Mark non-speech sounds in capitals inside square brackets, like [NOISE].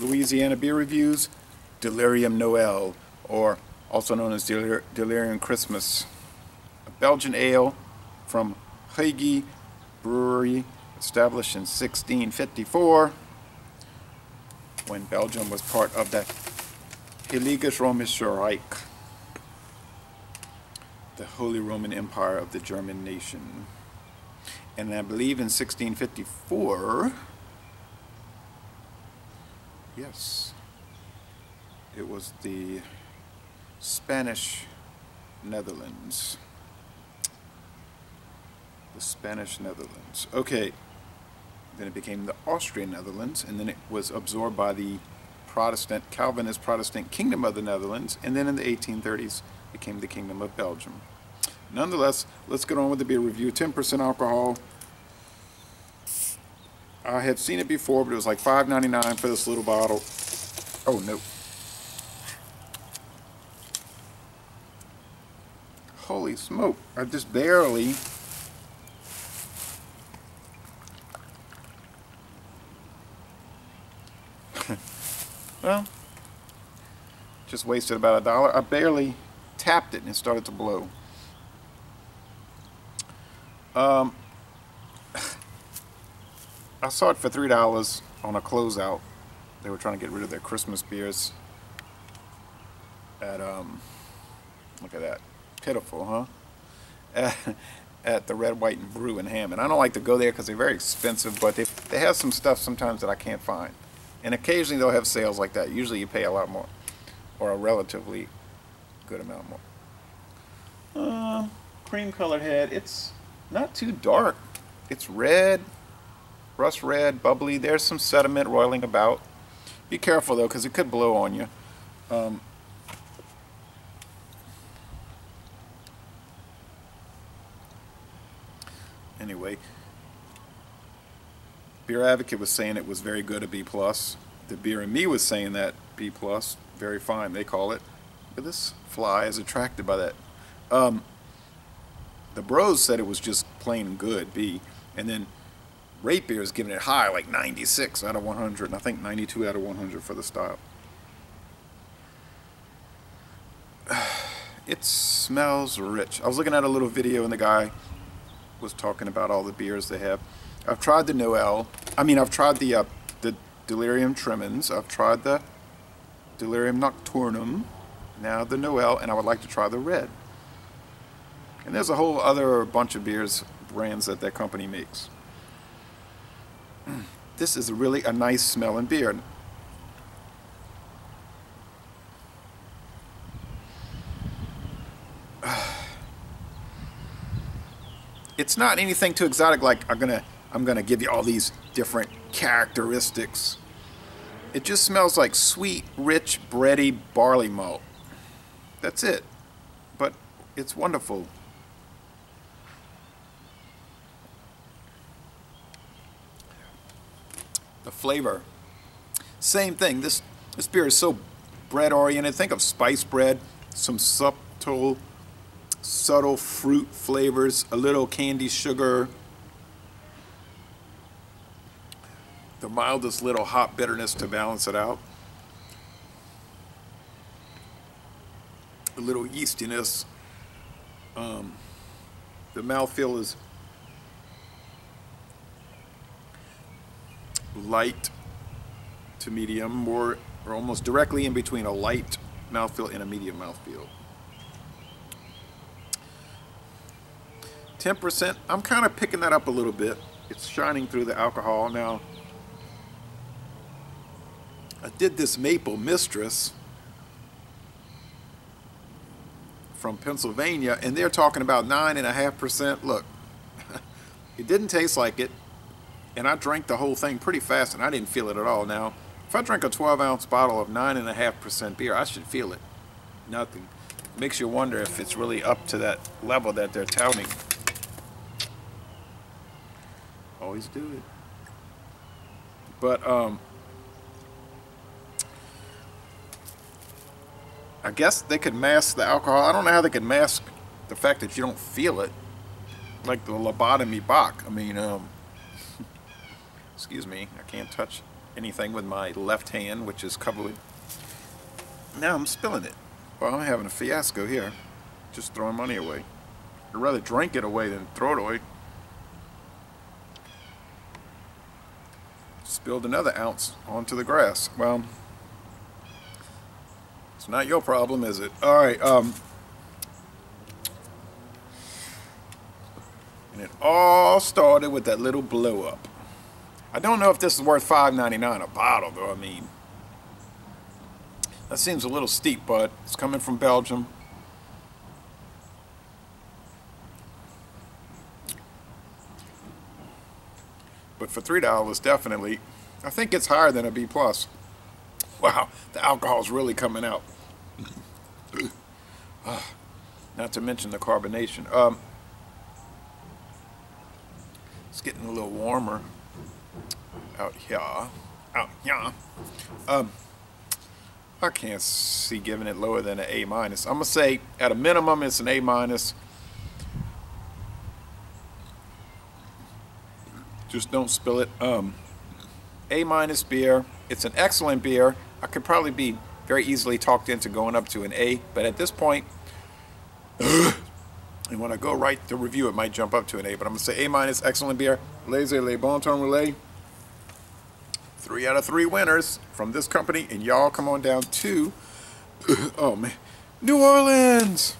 Louisiana Beer Reviews, Delirium Noel, or also known as Delir Delirium Christmas. A Belgian ale from Huyghe Brewery, established in 1654, when Belgium was part of the Heiliges Römische Reich, the Holy Roman Empire of the German nation. And I believe in 1654, yes, it was the Spanish Netherlands. The Spanish Netherlands. Okay. Then it became the Austrian Netherlands, and then it was absorbed by the Protestant, Calvinist Protestant Kingdom of the Netherlands, and then in the 1830s became the Kingdom of Belgium. Nonetheless, let's get on with the beer review. 10% alcohol. I had seen it before, but it was like $5.99 for this little bottle. Oh, no. Holy smoke. I just barely... [LAUGHS] well, just wasted about a dollar. I barely tapped it and it started to blow. Um, I saw it for three dollars on a closeout. They were trying to get rid of their Christmas beers. At um, look at that, pitiful, huh? [LAUGHS] At, the Red, White, and Brew in Hammond. I don't like to go there because they're very expensive, but they they have some stuff sometimes that I can't find. And occasionally they'll have sales like that. Usually you pay a lot more, or a relatively good amount more. Uh, cream colored head. It's not too dark. It's red, rust red, bubbly. There's some sediment roiling about. Be careful though, because it could blow on you. Um, anyway, Beer Advocate was saying it was very good, a B plus. The Beer and Me was saying that B plus, very fine. They call it. But this fly is attracted by that. Um, the bros said it was just plain good, B. And then Rate Beer is giving it high, like 96 out of 100, and I think 92 out of 100 for the style. [SIGHS] It smells rich. I was looking at a little video and the guy was talking about all the beers they have. I've tried the Noel. I mean, I've tried the uh, the Delirium Tremens. I've tried the Delirium Nocturnum. Now the Noel, and I would like to try the Red. And there's a whole other bunch of beers, brands that that company makes. This is really a nice smelling beer. [SIGHS] It's not anything too exotic like I'm gonna I'm gonna give you all these different characteristics. It just smells like sweet, rich, bready barley malt. That's it. But it's wonderful. Flavor. Same thing. This this beer is so bread oriented. Think of spice bread, some subtle, subtle fruit flavors, a little candy sugar, the mildest little hop bitterness to balance it out. A little yeastiness. Um, the mouthfeel is light to medium, more or almost directly in between a light mouthfeel and a medium mouthfeel. 10%, I'm kind of picking that up a little bit. It's shining through the alcohol. Now, I did this Maple Mistress from Pennsylvania, and they're talking about 9.5%. Look, [LAUGHS] it didn't taste like it and I drank the whole thing pretty fast and I didn't feel it at all. Now, if I drink a 12 ounce bottle of 9.5% beer, I should feel it. Nothing. Makes you wonder if it's really up to that level that they're touting. Always do it. But, um, I guess they could mask the alcohol. I don't know how they could mask the fact that you don't feel it. Like the lobotomy Bock. I mean, um, excuse me, I can't touch anything with my left hand, which is covered. Now I'm spilling it. Well, I'm having a fiasco here. Just throwing money away. I'd rather drink it away than throw it away. Spilled another ounce onto the grass. Well, it's not your problem, is it? All right. Um, and it all started with that little blow up. I don't know if this is worth $5.99 a bottle, though. I mean, that seems a little steep, but it's coming from Belgium. But for $3, definitely, I think it's higher than a B+. plus. Wow, the alcohol's really coming out. [COUGHS] Not to mention the carbonation. Um, it's getting a little warmer out here. Out here. Um, I can't see giving it lower than an A minus. I'm gonna say at a minimum it's an A minus. Just don't spill it. Um, A minus beer. It's an excellent beer. I could probably be very easily talked into going up to an A, but at this point, [CLEARS THROAT] and when I go write the review, it might jump up to an A. But I'm gonna say A minus, excellent beer. Laissez les bon temps relais. Three out of three winners from this company, and y'all come on down to, [COUGHS] oh man, New Orleans.